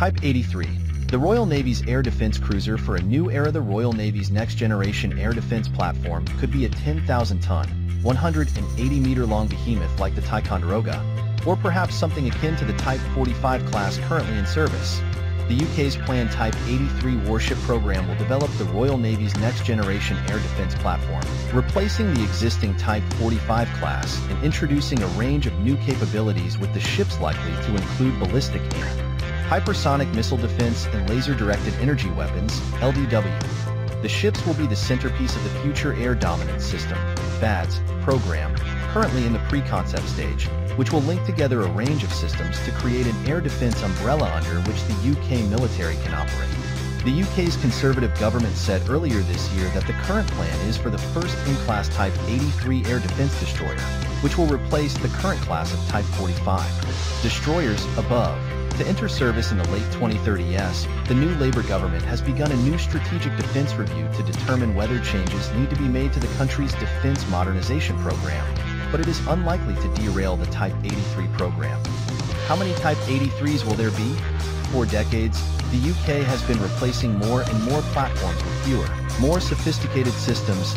Type 83, the Royal Navy's air defense cruiser for a new era the Royal Navy's next-generation air defense platform could be a 10,000-ton, 180-meter-long behemoth like the Ticonderoga, or perhaps something akin to the Type 45 class currently in service. The UK's planned Type 83 warship program will develop the Royal Navy's next-generation air defense platform, replacing the existing Type 45 class and introducing a range of new capabilities with the ships likely to include ballistic air hypersonic missile defense and laser-directed energy weapons, LDW. The ships will be the centerpiece of the Future Air Dominance System, FADS, program, currently in the pre-concept stage, which will link together a range of systems to create an air defense umbrella under which the UK military can operate. The UK's Conservative government said earlier this year that the current plan is for the first in-class Type 83 air defense destroyer, which will replace the current class of Type 45. Destroyers above to enter service in the late 2030s, the new Labour government has begun a new strategic defence review to determine whether changes need to be made to the country's defence modernisation program, but it is unlikely to derail the Type 83 program. How many Type 83s will there be? For decades, the UK has been replacing more and more platforms with fewer, more sophisticated systems,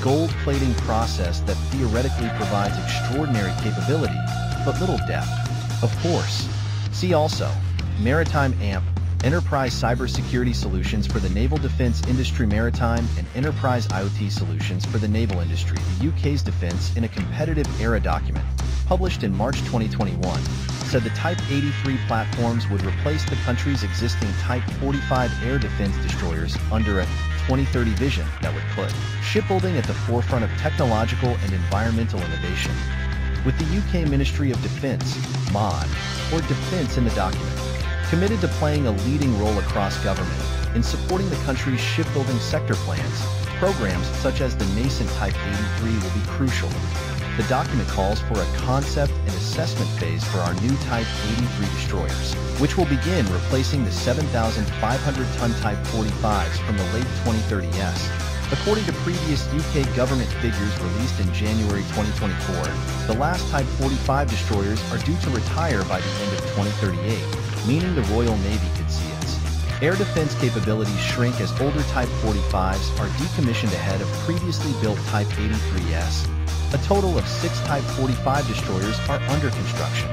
gold plating process that theoretically provides extraordinary capability, but little depth. Of course, See also, Maritime AMP, Enterprise Cybersecurity Solutions for the Naval Defense Industry Maritime and Enterprise IoT Solutions for the Naval Industry, the UK's defense in a competitive era document, published in March 2021, said the Type 83 platforms would replace the country's existing Type 45 air defense destroyers under a 2030 vision that would put shipbuilding at the forefront of technological and environmental innovation. With the UK Ministry of Defence, MOD, or Defence in the document, committed to playing a leading role across government in supporting the country's shipbuilding sector plans, programs such as the nascent Type 83 will be crucial. The document calls for a concept and assessment phase for our new Type 83 destroyers, which will begin replacing the 7,500-ton Type 45s from the late 2030s According to previous UK government figures released in January 2024, the last Type 45 destroyers are due to retire by the end of 2038, meaning the Royal Navy could see its air defense capabilities shrink as older Type 45s are decommissioned ahead of previously built Type 83s. A total of six Type 45 destroyers are under construction,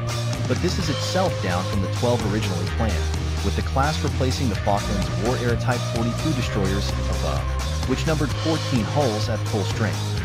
but this is itself down from the 12 originally planned, with the class replacing the Falklands War Era Type 42 destroyers above which numbered 14 holes at full strength.